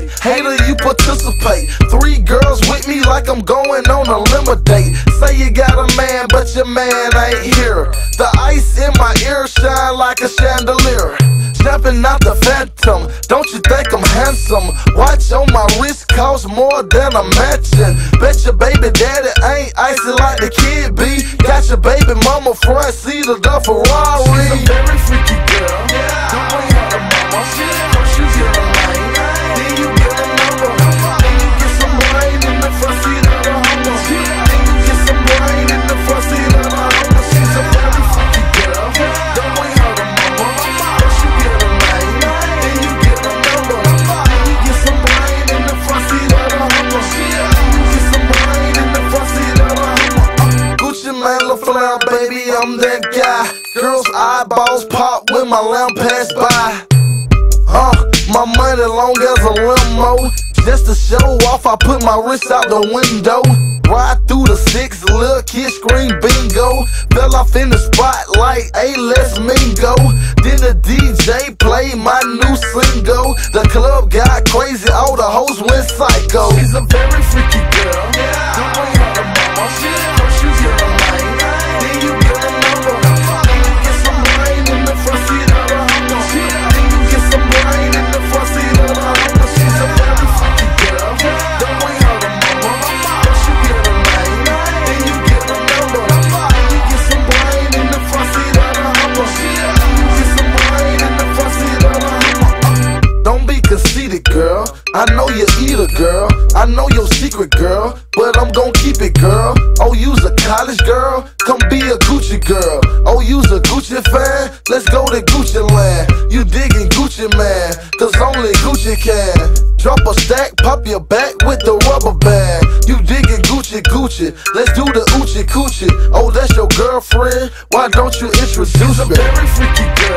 play. Hater, you participate. Three girls with me like I'm going on a limo date. Say you got a man, but your man ain't here. The ice in my ear shine like a chandelier. Snapping out the phantom, don't you think I'm handsome? Watch on my wrist cost more than a mansion. Bet your baby daddy ain't icy like the kid be. Got your baby mama front seat of the Ferrari. She's a very freaky girl. Yeah. Eyeballs pop when my Lamb pass by. Uh, my money long as a limo. Just to show off, I put my wrist out the window. Ride through the six, little kid scream bingo. Fell off in the spotlight, hey, let's mingo. Then the DJ played my new single. The club got crazy, all the hoes went psycho. She's a very freaky I know you eat a girl. I know your secret, girl. But I'm gon' keep it, girl. Oh, you's a college girl? Come be a Gucci girl. Oh, you's a Gucci fan? Let's go to Gucci land. You digging Gucci Mane? Cause only Gucci can. Drop a stack, pop your back with the rubber band. You digging Gucci Gucci? Let's do the Uchi Coochie. Oh, that's your girlfriend? Why don't you introduce me? Very freaky girl.